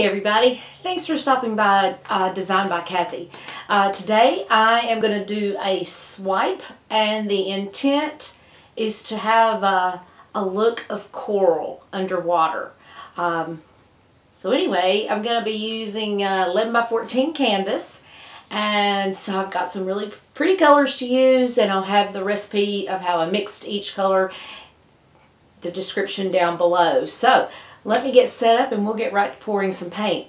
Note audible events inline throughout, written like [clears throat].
Hey everybody, thanks for stopping by uh, Designed by Kathy. Uh, today I am going to do a swipe and the intent is to have a, a look of coral underwater. Um, so anyway, I'm going to be using uh, 11 by 14 canvas and so I've got some really pretty colors to use and I'll have the recipe of how I mixed each color, the description down below. So let me get set up and we'll get right to pouring some paint.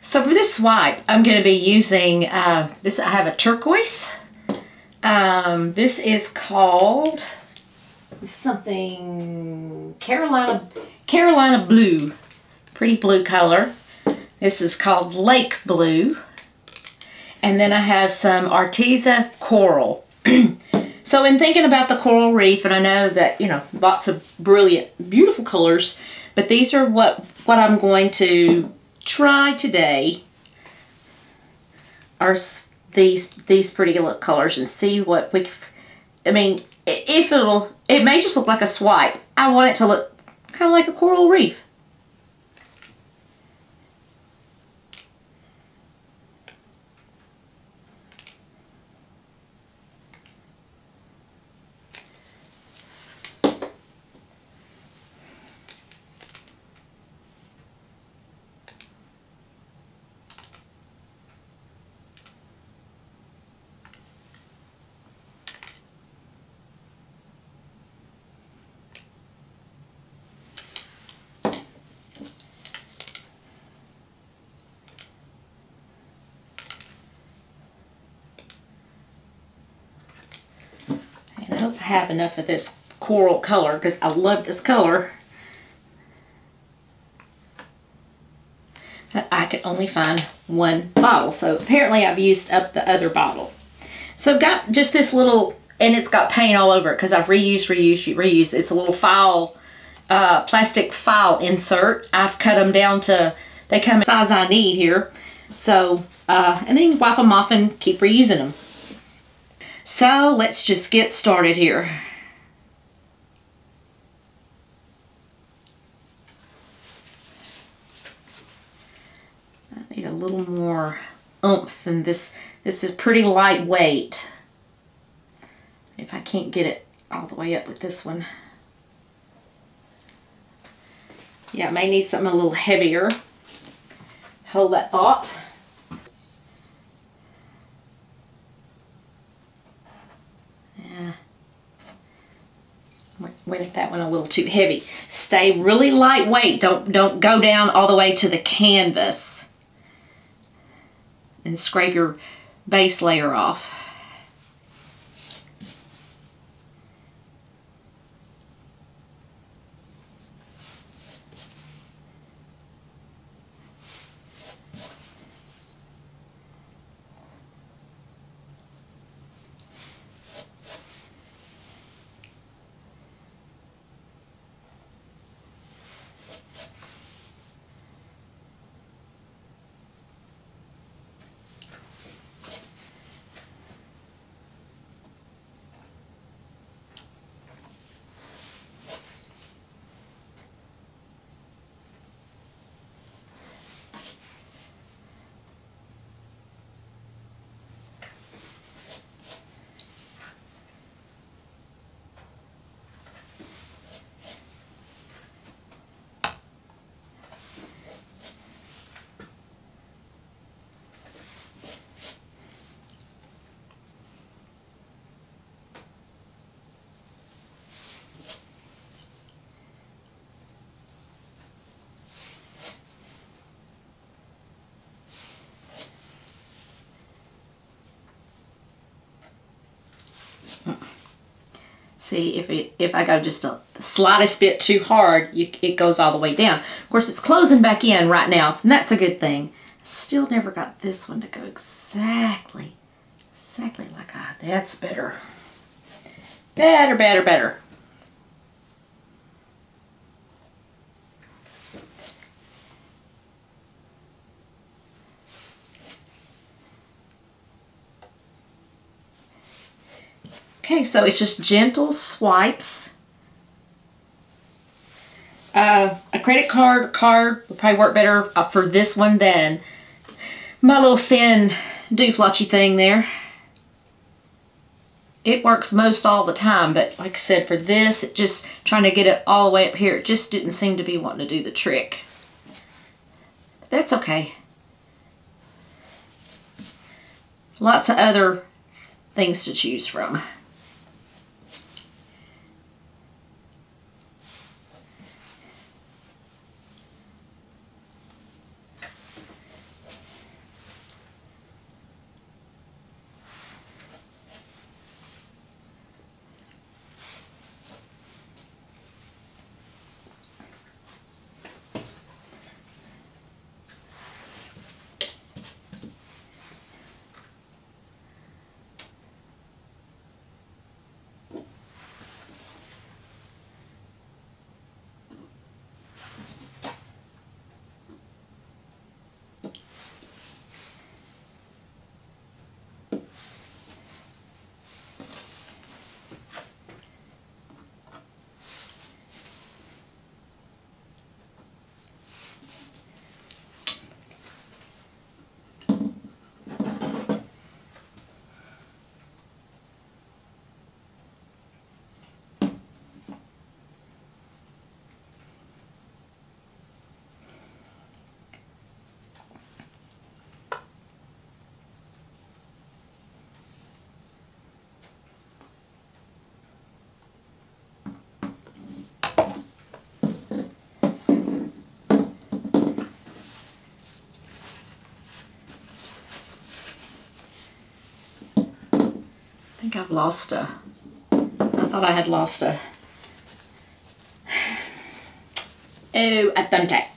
So for this swipe, I'm going to be using uh, this. I have a turquoise. Um, this is called something Carolina Carolina blue, pretty blue color. This is called Lake Blue. And then I have some Arteza Coral. [clears throat] so in thinking about the coral reef, and I know that, you know, lots of brilliant, beautiful colors, but these are what, what I'm going to try today are these, these pretty colors and see what we, I mean, if it'll, it may just look like a swipe. I want it to look kind of like a coral reef. I have enough of this coral color because I love this color. But I could only find one bottle. So apparently I've used up the other bottle. So I've got just this little, and it's got paint all over it because I've reused, reused, reused. It's a little file, uh, plastic file insert. I've cut them down to, they come in size I need here. So, uh, and then you wipe them off and keep reusing them. So let's just get started here. I need a little more oomph and this this is pretty lightweight. If I can't get it all the way up with this one. Yeah, I may need something a little heavier. Hold that thought. Went that one a little too heavy. Stay really lightweight. Don't, don't go down all the way to the canvas. And scrape your base layer off. See, if it, if I go just a slightest bit too hard, you, it goes all the way down. Of course, it's closing back in right now, so that's a good thing. Still never got this one to go exactly, exactly like I, that's better. Better, better, better. Okay, so it's just gentle swipes. Uh, a credit card card would probably work better uh, for this one than my little thin dooflotchy thing there. It works most all the time, but like I said, for this, it just trying to get it all the way up here, it just didn't seem to be wanting to do the trick. But that's okay. Lots of other things to choose from. Think I've lost her. I thought I had lost her. [sighs] oh, a thumbtack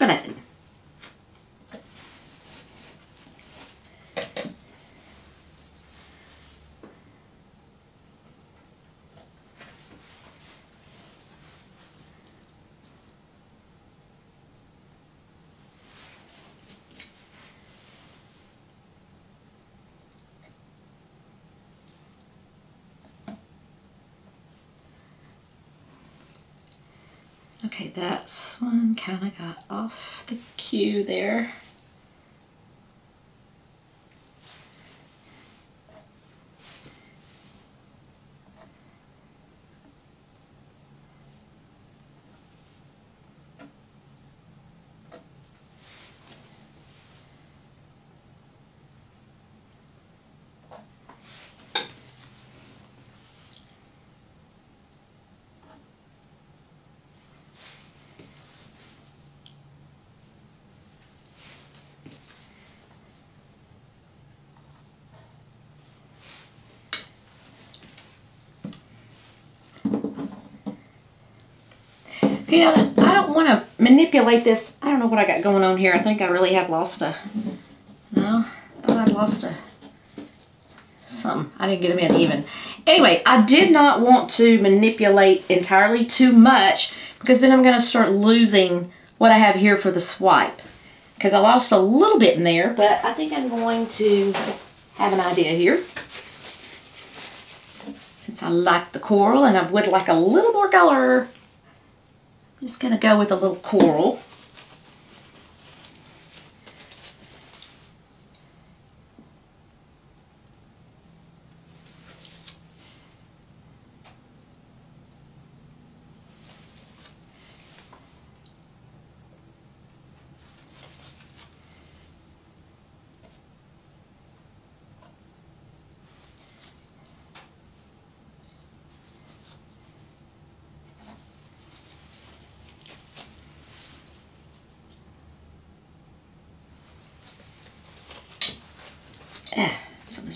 I didn't. Okay, that's one kind of got off the cue there. Know, I don't want to manipulate this. I don't know what I got going on here. I think I really have lost a, no, I thought I lost a, some. I didn't get them in even. Anyway, I did not want to manipulate entirely too much because then I'm going to start losing what I have here for the swipe. Because I lost a little bit in there, but I think I'm going to have an idea here. Since I like the coral and I would like a little more color. I'm just going to go with a little coral.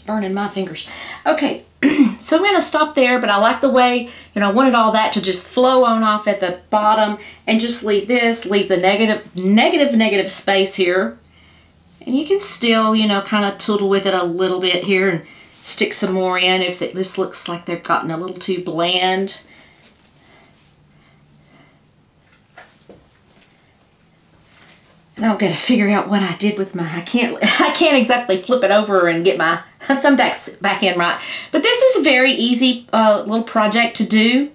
Burning my fingers. Okay, [clears throat] so I'm going to stop there, but I like the way, you know, I wanted all that to just flow on off at the bottom and just leave this, leave the negative, negative, negative space here. And you can still, you know, kind of tootle with it a little bit here and stick some more in if it just looks like they've gotten a little too bland. And I've got to figure out what I did with my, I can't, [laughs] I can't exactly flip it over and get my [laughs] thumbtacks back in right. But this is a very easy uh, little project to do.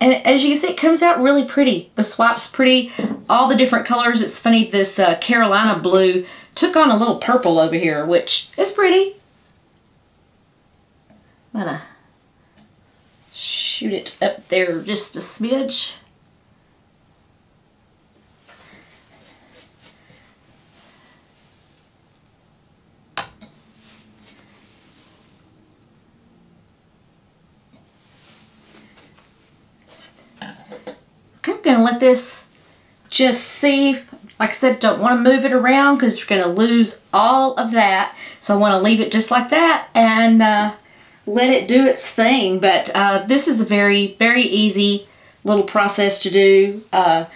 And as you can see, it comes out really pretty. The swipe's pretty, all the different colors. It's funny, this uh, Carolina blue took on a little purple over here, which is pretty. I'm gonna shoot it up there just a smidge. To let this just see. Like I said, don't want to move it around because you're going to lose all of that. So I want to leave it just like that and uh, let it do its thing. But uh, this is a very, very easy little process to do. Uh,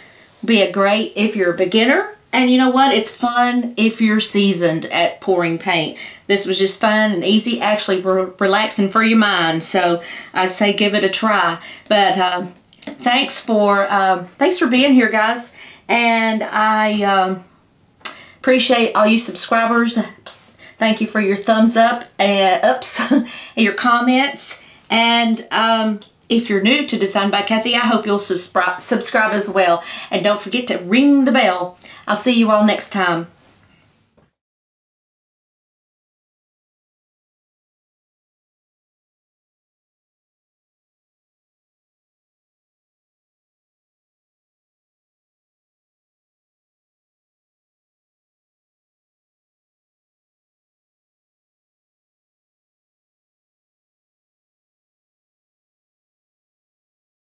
be a great if you're a beginner. And you know what? It's fun if you're seasoned at pouring paint. This was just fun and easy, actually re relaxing for your mind. So I'd say give it a try. But um, thanks for um, thanks for being here, guys. And I um, appreciate all you subscribers. Thank you for your thumbs up and ups [laughs] and your comments. And um, if you're new to Designed by Kathy, I hope you'll subscribe as well. And don't forget to ring the bell. I'll see you all next time.